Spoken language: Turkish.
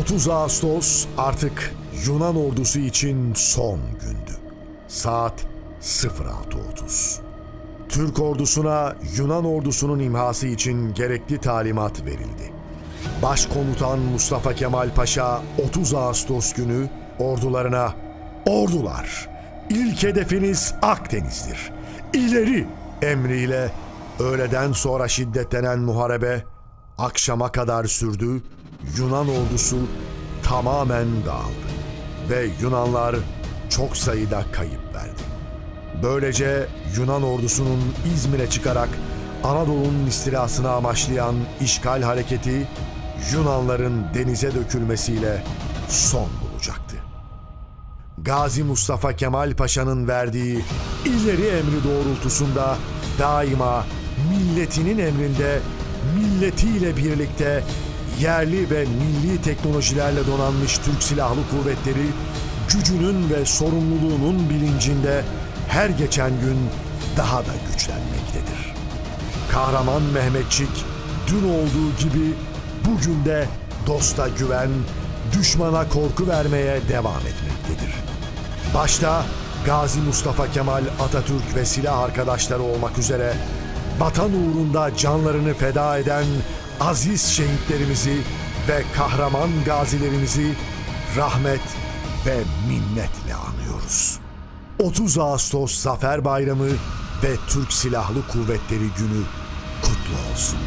30 Ağustos artık Yunan ordusu için son gündü. Saat 06.30. Türk ordusuna Yunan ordusunun imhası için gerekli talimat verildi. Başkomutan Mustafa Kemal Paşa 30 Ağustos günü ordularına "Ordular, ilk hedefiniz Akdeniz'dir. İleri!" emriyle öğleden sonra şiddetlenen muharebe akşama kadar sürdü. Yunan ordusu tamamen dağıldı ve Yunanlar çok sayıda kayıp verdi. Böylece Yunan ordusunun İzmir'e çıkarak Anadolu'nun istilasını amaçlayan işgal hareketi Yunanların denize dökülmesiyle son bulacaktı. Gazi Mustafa Kemal Paşa'nın verdiği ileri emri doğrultusunda daima milletinin emrinde milletiyle birlikte yerli ve milli teknolojilerle donanmış Türk Silahlı Kuvvetleri gücünün ve sorumluluğunun bilincinde her geçen gün daha da güçlenmektedir. Kahraman Mehmetçik dün olduğu gibi bugün de dosta güven, düşmana korku vermeye devam etmektedir. Başta Gazi Mustafa Kemal Atatürk ve silah arkadaşları olmak üzere vatan uğrunda canlarını feda eden aziz şehitlerimizi ve kahraman gazilerimizi rahmet ve minnetle anıyoruz. 30 Ağustos Zafer Bayramı ve Türk Silahlı Kuvvetleri Günü kutlu olsun.